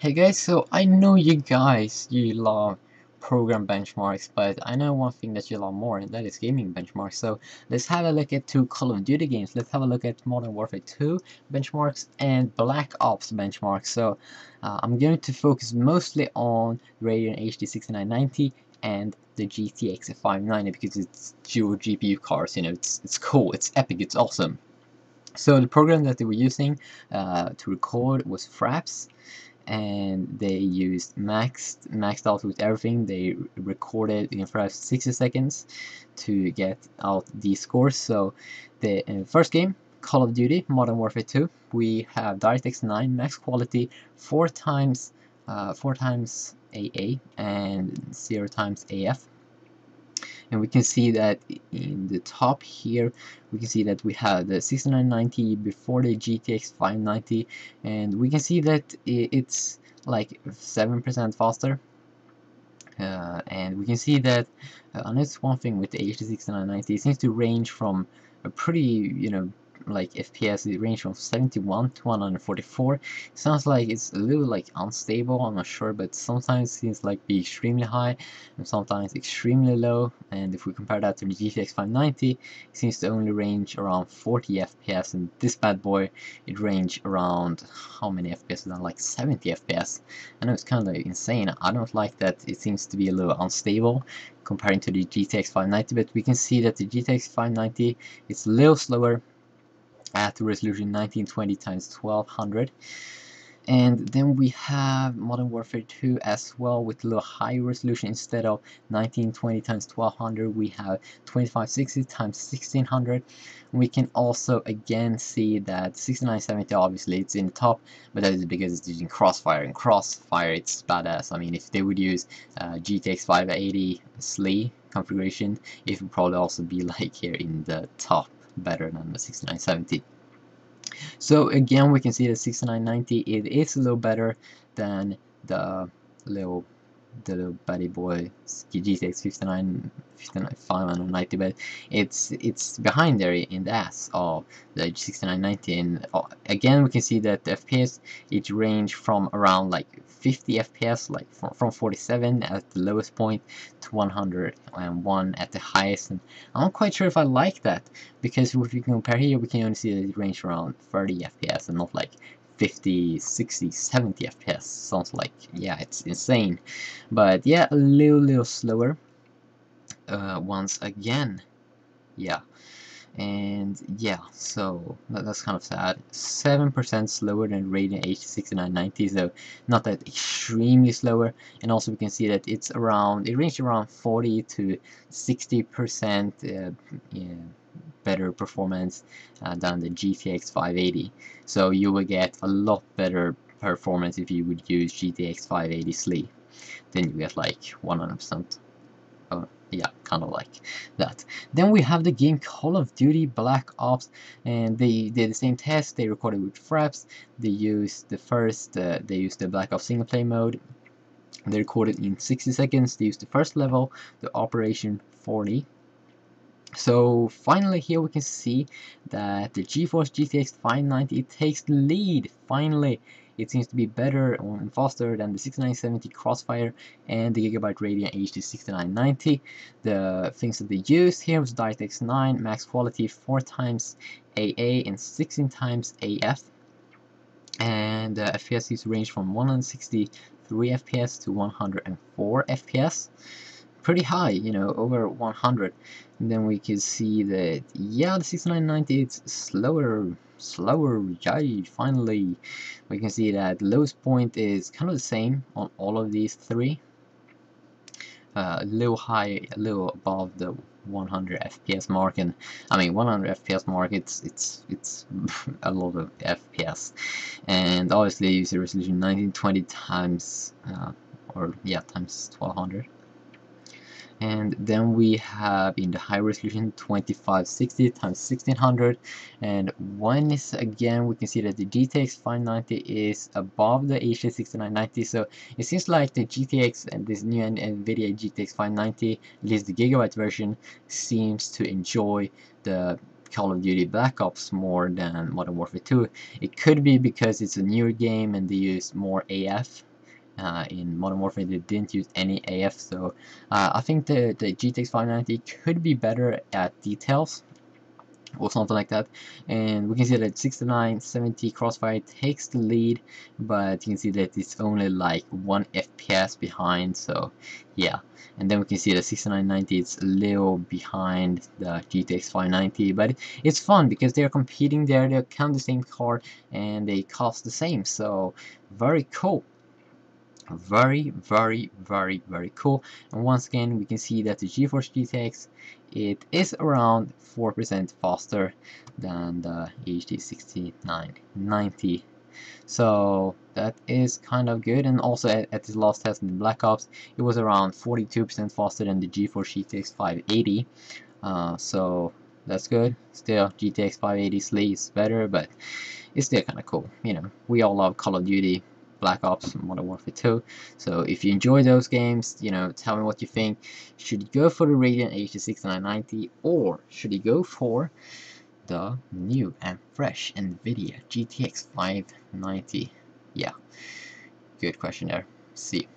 Hey guys, so I know you guys, you love program benchmarks, but I know one thing that you love more, and that is gaming benchmarks. So let's have a look at two Call of Duty games. Let's have a look at Modern Warfare 2 benchmarks and Black Ops benchmarks. So uh, I'm going to focus mostly on Radeon HD 6990 and the GTX 590 because it's dual GPU cards, you know, it's, it's cool, it's epic, it's awesome. So the program that they were using uh, to record was Fraps and they used maxed maxed out with everything. They recorded in first 60 seconds to get out these scores so the uh, first game Call of Duty Modern Warfare 2 we have DirectX 9 max quality four times uh, four times AA and zero times AF and we can see that in the top here we can see that we have the 6990 before the GTX 590 and we can see that it's like 7% faster. Uh, and we can see that uh, and one thing with the HD 6990 it seems to range from a pretty you know like FPS it range from 71 to 144 sounds like it's a little like unstable I'm not sure but sometimes it seems like be extremely high and sometimes extremely low. And if we compare that to the GTX 590 it seems to only range around 40 FPS and this bad boy it range around how many FPS then like 70 FPS I know it's kind of insane. I don't like that it seems to be a little unstable comparing to the GTX 590 but we can see that the GTX 590 is a little slower at the resolution 1920 times 1200 and then we have Modern Warfare 2 as well with a little higher resolution. Instead of 1920 times 1200 we have 2560 times 1600 we can also again see that 6970 obviously it's in the top but that is because it's using crossfire and crossfire it's badass. I mean if they would use uh, GTX 580 SLI configuration it would probably also be like here in the top better than the 6970 so again we can see the 6990 it is a little better than the little the little buddy boy GTX 59 59 590 but it's it's behind there in the ass of the 6990 and uh, again we can see that the FPS it range from around like 50 FPS like from, from 47 at the lowest point to 101 at the highest. And I'm not quite sure if I like that because if we compare here we can only see that it range around 30 FPS and not like 50, 60, 70 FPS. Sounds like, yeah, it's insane. But yeah, a little, little slower. Uh, once again. Yeah. And yeah, so that, that's kind of sad. 7% slower than Radeon HD 6990, so not that extremely slower. And also we can see that it's around, it ranges around 40 to 60% uh, yeah, better performance uh, than the GTX 580 so you will get a lot better performance if you would use GTX 580 SLI then you get like 100% oh, yeah kind of like that. Then we have the game Call of Duty Black Ops and they did the same test. They recorded with Fraps. They used the first uh, they used the Black Ops single play mode. They recorded in 60 seconds. They used the first level the operation 40 so finally here we can see that the GeForce GTX 590 takes the lead. Finally, it seems to be better and faster than the 6970 Crossfire and the Gigabyte Radeon HD 6990. The things that they used here was DirectX 9, max quality 4 times AA and 16 times AF. And uh, FPS use range from 163 FPS to 104 FPS pretty high, you know, over 100. And then we can see that, yeah, the 6990 it's slower, slower, yay, finally. We can see that the lowest point is kind of the same on all of these three. Uh, a little high, a little above the 100 FPS mark, and I mean 100 FPS mark. It's it's it's a lot of FPS, and obviously you see resolution 1920 times, uh, or yeah, times 1200 and then we have in the high resolution 2560 times 1600 and is again we can see that the GTX 590 is above the HD 6990 so it seems like the GTX and this new NVIDIA GTX 590 at least the gigabyte version seems to enjoy the Call of Duty Black Ops more than Modern Warfare 2. It could be because it's a newer game and they use more AF. Uh, in Modern Warfare they didn't use any AF so uh, I think the, the GTX 590 could be better at details or something like that. And we can see that 69 70 crossfire takes the lead but you can see that it's only like one fps behind so yeah. And then we can see the 6990 it's a little behind the GTX 590 but it's fun because they're competing there they count the same card and they cost the same so very cool very very very very cool. And once again we can see that the GeForce GTX it is around 4% faster than the HD 6990 so that is kind of good. And also at, at this last test in Black Ops it was around 42% faster than the GeForce GTX 580 uh, so that's good. Still GTX 580 sleeves better but it's still kind of cool. You know we all love Call of Duty Black Ops and Modern Warfare 2. So if you enjoy those games, you know, tell me what you think. Should you go for the Radeon HD 6990 or should you go for the new and fresh NVIDIA GTX 590? Yeah, good question there. See